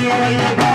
Yeah.